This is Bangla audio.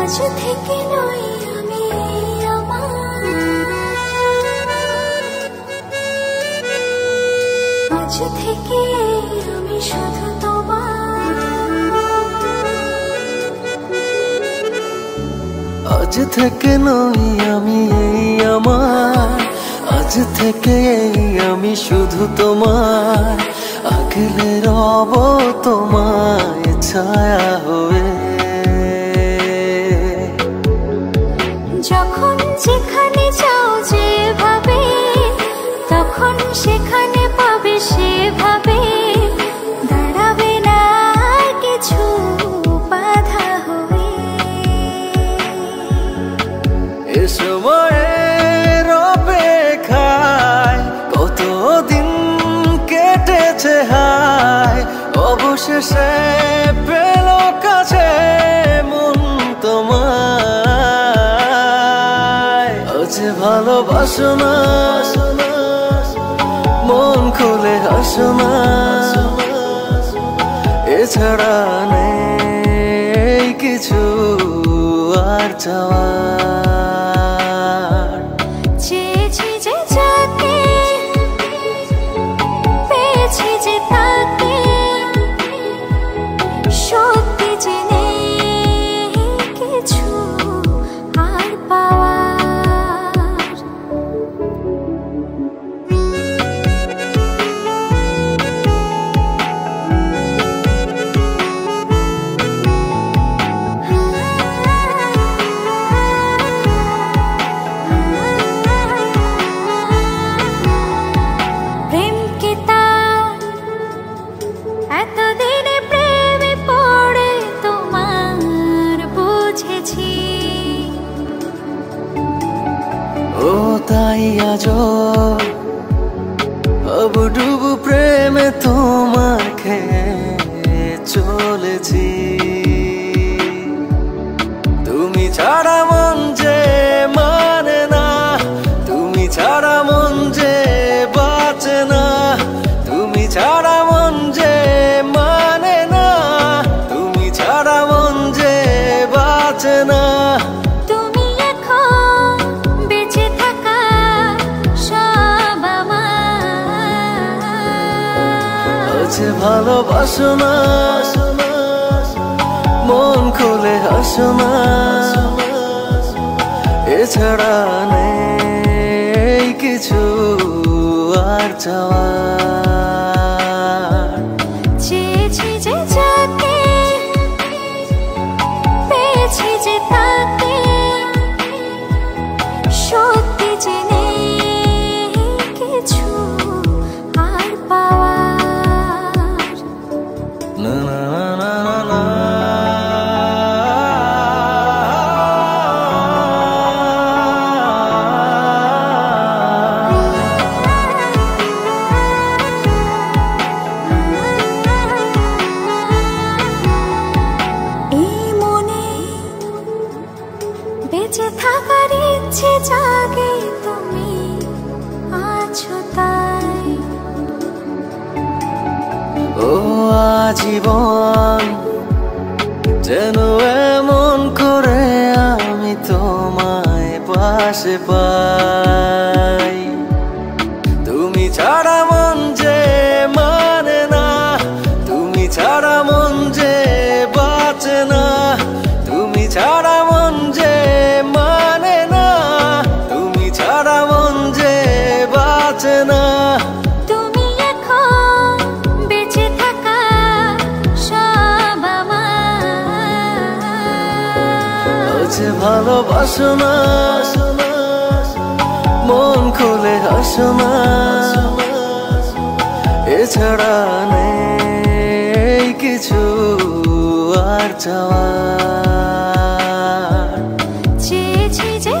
আজ থেকে নই আমি আজ থেকে নই আমি এই আমার। আজ থেকে এই আমি শুধু তোমার। আগলে রব তোমায় ছায়া এ সময়ে রবে খায় কতদিন কেটেছে হায়, অবশেষে পেল কাছে মন তোমায়। আজ ভালোবাসো না, মন খুলে হাসো না, এছাড়া নেই কিছু আর চাওয়ার তাই আজ ডুবু প্রেমে তোমার খেয়ে চলেছি আছে ভালোবাসো না। মন খুলে হাসো না। এছাড়া নেই কিছু আর চাওয়ার ইচ্ছে জাগে তুমি আছো তাই। ও আজীবন যেন এমন করে আমি তোমায় পাশে পাই আছে ভালোবাসো না। মন খুলে হাসো না। এছাড়া নেই কিছু আর চাওয়া চেয়েছি যে